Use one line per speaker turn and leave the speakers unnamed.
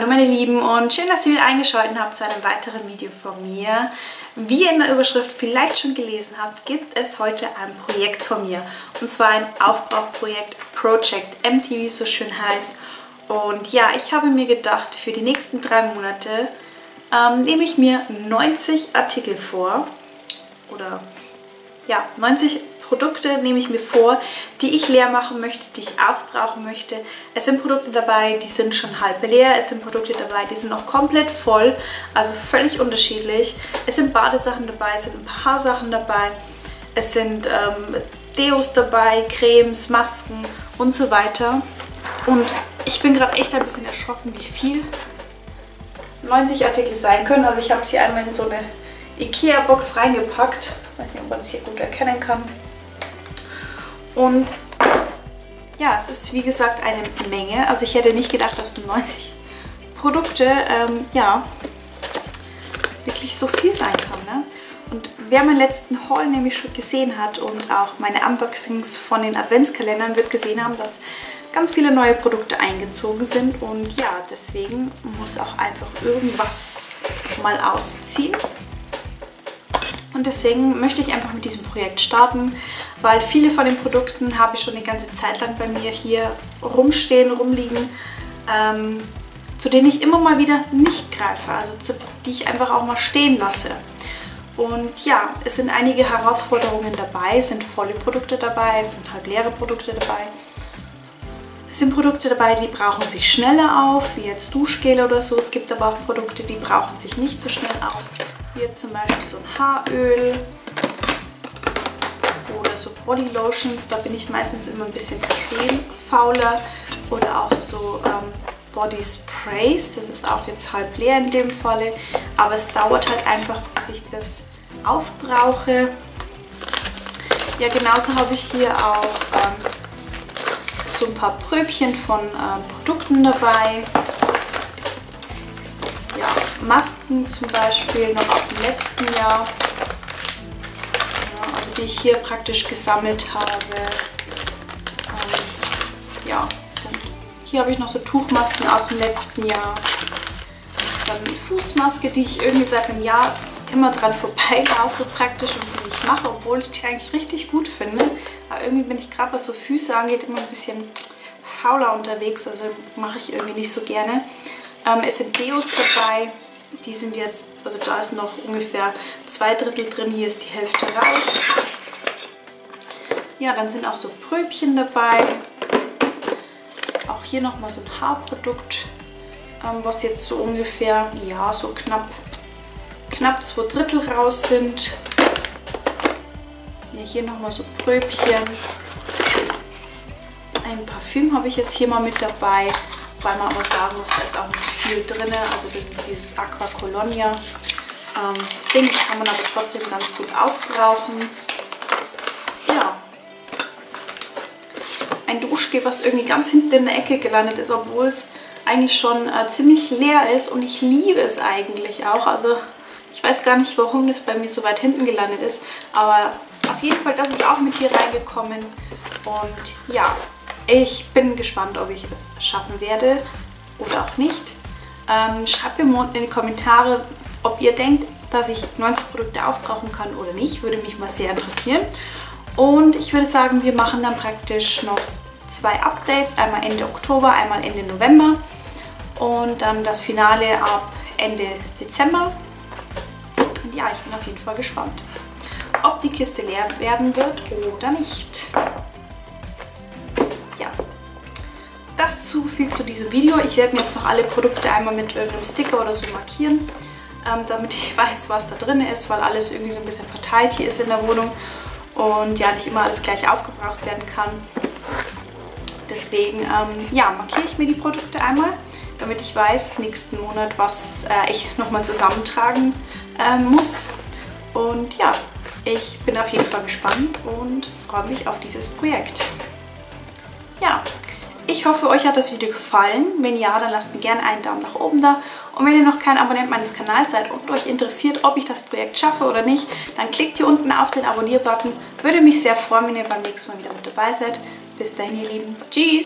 Hallo meine Lieben und schön, dass ihr wieder eingeschaltet habt zu einem weiteren Video von mir. Wie ihr in der Überschrift vielleicht schon gelesen habt, gibt es heute ein Projekt von mir. Und zwar ein Aufbrauchprojekt Project MT, wie es so schön heißt. Und ja, ich habe mir gedacht, für die nächsten drei Monate ähm, nehme ich mir 90 Artikel vor. Oder ja, 90 Produkte nehme ich mir vor, die ich leer machen möchte, die ich aufbrauchen möchte. Es sind Produkte dabei, die sind schon halb leer. Es sind Produkte dabei, die sind noch komplett voll, also völlig unterschiedlich. Es sind Badesachen dabei, es sind ein paar Haarsachen dabei. Es sind ähm, Deos dabei, Cremes, Masken und so weiter. Und ich bin gerade echt ein bisschen erschrocken, wie viel 90 Artikel sein können. Also ich habe sie einmal in so eine Ikea-Box reingepackt. Ich weiß nicht, ob man es hier gut erkennen kann. Und ja, es ist wie gesagt eine Menge. Also ich hätte nicht gedacht, dass 90 Produkte ähm, ja, wirklich so viel sein kann. Ne? Und wer meinen letzten Haul nämlich schon gesehen hat und auch meine Unboxings von den Adventskalendern wird gesehen haben, dass ganz viele neue Produkte eingezogen sind. Und ja, deswegen muss auch einfach irgendwas mal ausziehen. Und deswegen möchte ich einfach mit diesem Projekt starten, weil viele von den Produkten habe ich schon die ganze Zeit lang bei mir hier rumstehen, rumliegen, ähm, zu denen ich immer mal wieder nicht greife, also zu, die ich einfach auch mal stehen lasse. Und ja, es sind einige Herausforderungen dabei, es sind volle Produkte dabei, es sind halb leere Produkte dabei. Es sind Produkte dabei, die brauchen sich schneller auf, wie jetzt Duschgel oder so. Es gibt aber auch Produkte, die brauchen sich nicht so schnell auf. Jetzt zum Beispiel so ein Haaröl oder so Body Lotions. Da bin ich meistens immer ein bisschen cremefauler. Oder auch so ähm, Body Sprays. Das ist auch jetzt halb leer in dem Falle. Aber es dauert halt einfach, bis ich das aufbrauche. Ja, genauso habe ich hier auch ähm, so ein paar Pröbchen von ähm, Produkten dabei. Masken zum Beispiel noch aus dem letzten Jahr. Ja, also die ich hier praktisch gesammelt habe. Ähm, ja, hier habe ich noch so Tuchmasken aus dem letzten Jahr. Dann eine Fußmaske, die ich irgendwie seit einem Jahr immer dran vorbeilaufe praktisch und die ich mache, obwohl ich die eigentlich richtig gut finde. Aber irgendwie bin ich gerade, was so Füße angeht, immer ein bisschen fauler unterwegs, also mache ich irgendwie nicht so gerne. Ähm, es sind Deos dabei, die sind jetzt, also da ist noch ungefähr zwei Drittel drin, hier ist die Hälfte raus. Ja, dann sind auch so Pröbchen dabei. Auch hier nochmal so ein Haarprodukt, ähm, was jetzt so ungefähr, ja, so knapp knapp zwei Drittel raus sind. Ja, hier nochmal so Pröbchen. Ein Parfüm habe ich jetzt hier mal mit dabei, weil man aber sagen muss, da ist auch nicht viel drin. Also das ist dieses Aqua Colonia. Ähm, das Ding kann man aber trotzdem ganz gut aufbrauchen. Ja. Ein Duschgel, was irgendwie ganz hinten in der Ecke gelandet ist, obwohl es eigentlich schon äh, ziemlich leer ist und ich liebe es eigentlich auch. Also ich weiß gar nicht, warum das bei mir so weit hinten gelandet ist, aber auf jeden Fall, das ist auch mit hier reingekommen. Und ja, ich bin gespannt, ob ich es schaffen werde oder auch nicht. Ähm, schreibt mir mal in die Kommentare, ob ihr denkt, dass ich 90 Produkte aufbrauchen kann oder nicht. Würde mich mal sehr interessieren. Und ich würde sagen, wir machen dann praktisch noch zwei Updates. Einmal Ende Oktober, einmal Ende November. Und dann das Finale ab Ende Dezember. Und ja, ich bin auf jeden Fall gespannt, ob die Kiste leer werden wird oder nicht. Das zu viel zu diesem Video. Ich werde mir jetzt noch alle Produkte einmal mit irgendeinem Sticker oder so markieren, ähm, damit ich weiß, was da drin ist, weil alles irgendwie so ein bisschen verteilt hier ist in der Wohnung und ja, nicht immer alles gleich aufgebraucht werden kann. Deswegen, ähm, ja, markiere ich mir die Produkte einmal, damit ich weiß, nächsten Monat, was äh, ich nochmal zusammentragen ähm, muss. Und ja, ich bin auf jeden Fall gespannt und freue mich auf dieses Projekt. Ja, ich hoffe, euch hat das Video gefallen. Wenn ja, dann lasst mir gerne einen Daumen nach oben da. Und wenn ihr noch kein Abonnent meines Kanals seid und euch interessiert, ob ich das Projekt schaffe oder nicht, dann klickt hier unten auf den Abonnier-Button. Würde mich sehr freuen, wenn ihr beim nächsten Mal wieder mit dabei seid. Bis dahin, ihr Lieben. Tschüss!